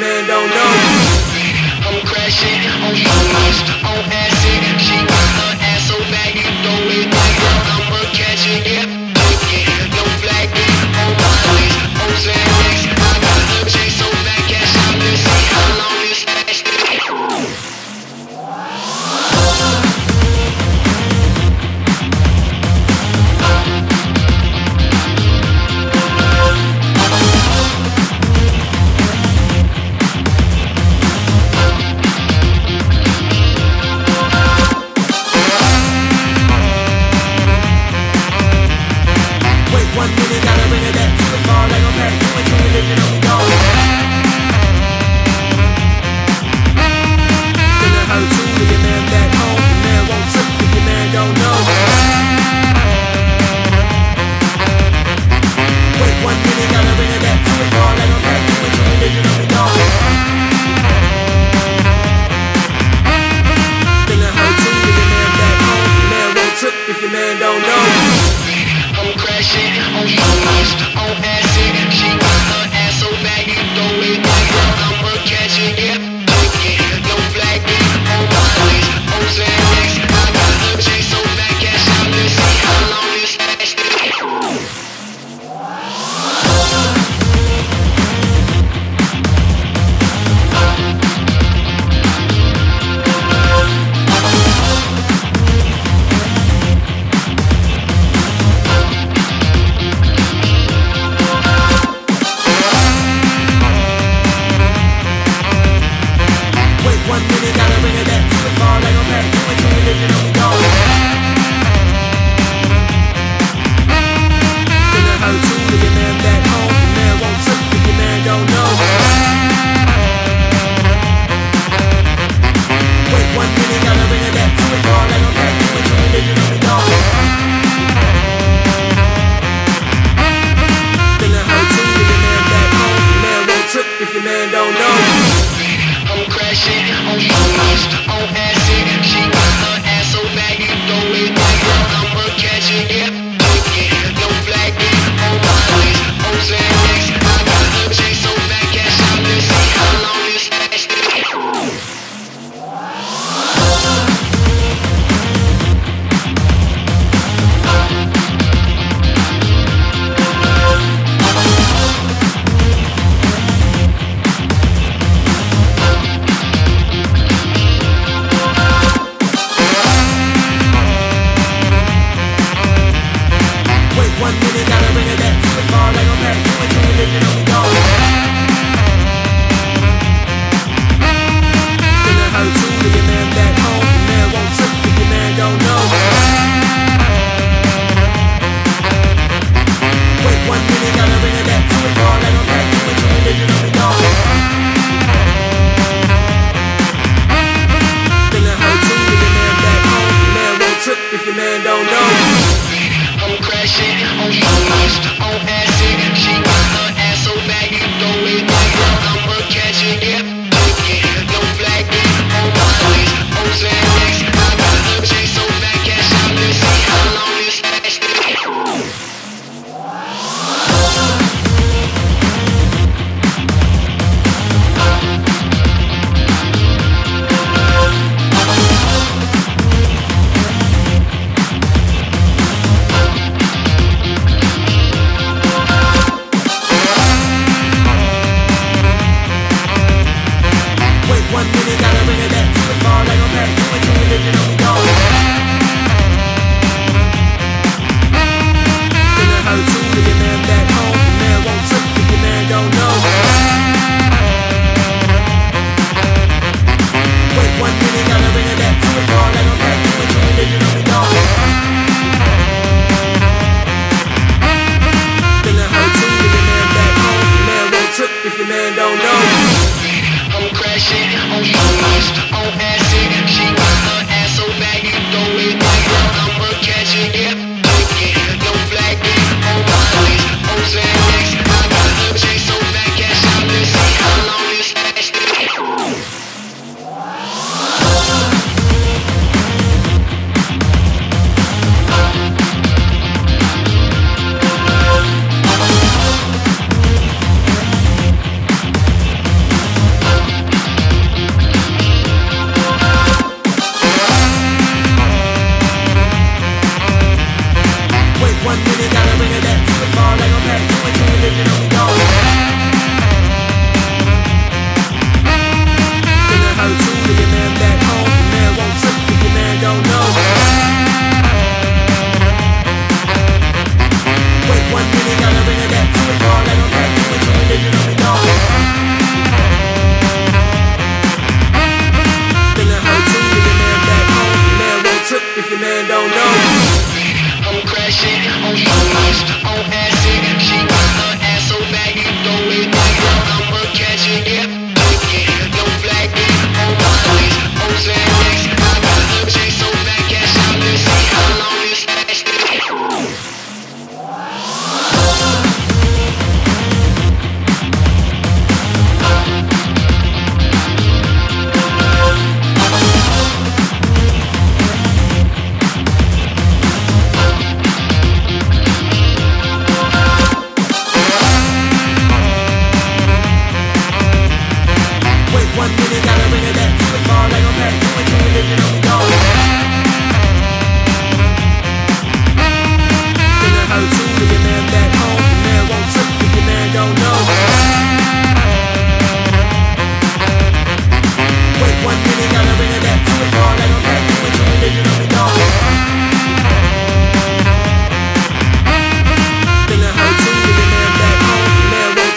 man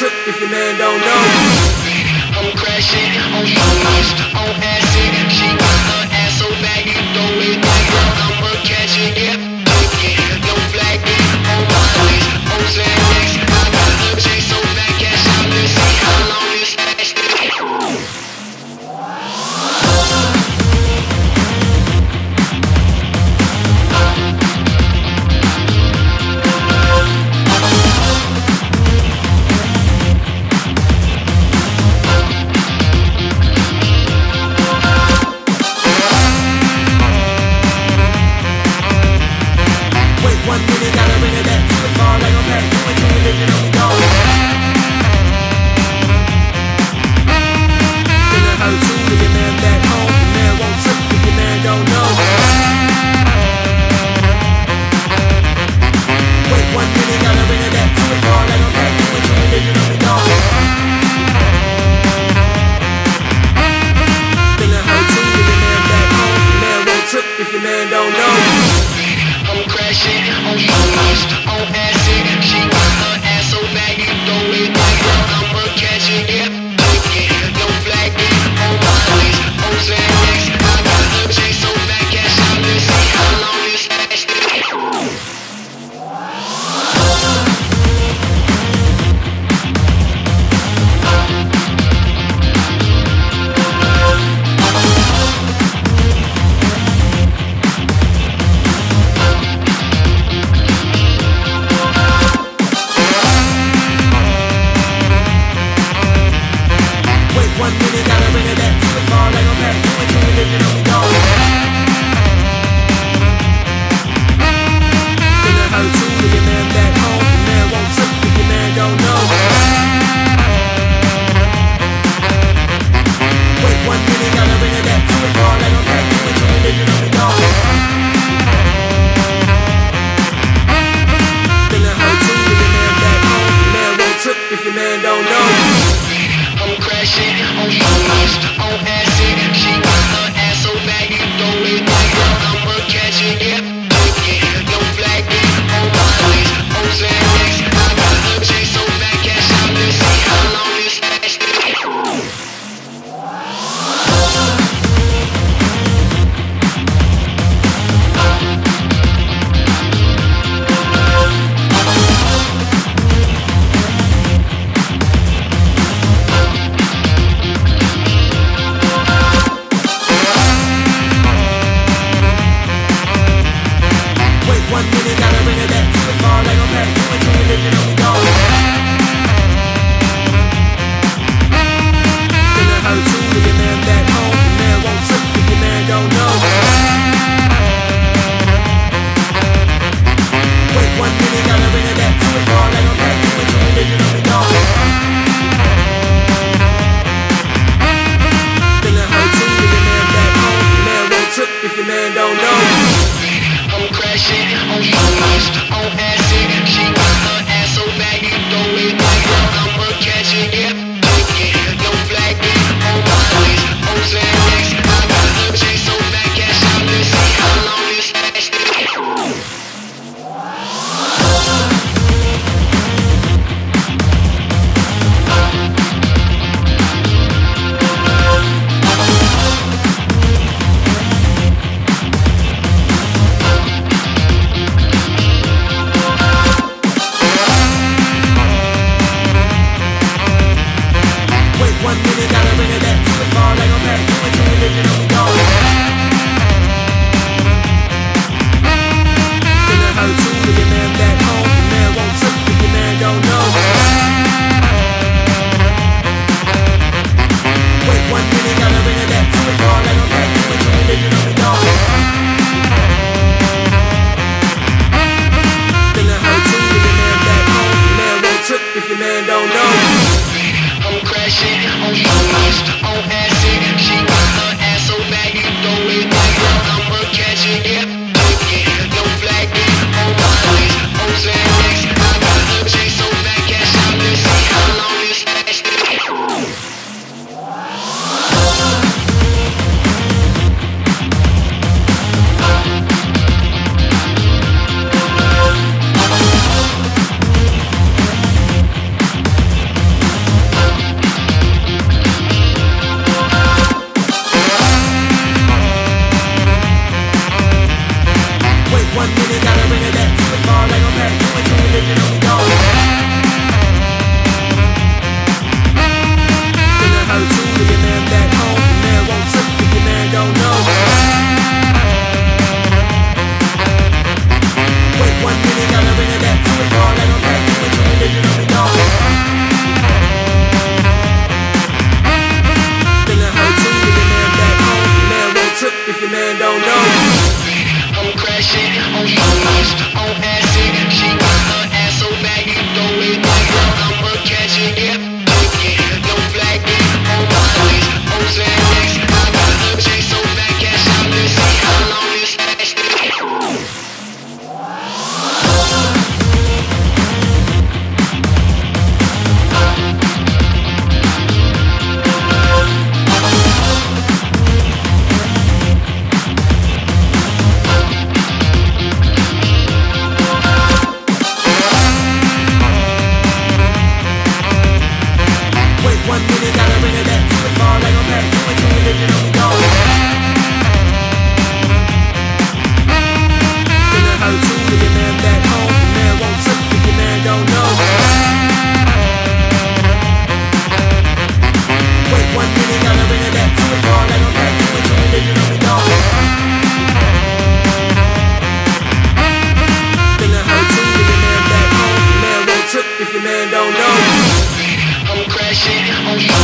trip if your man don't know.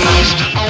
Christ.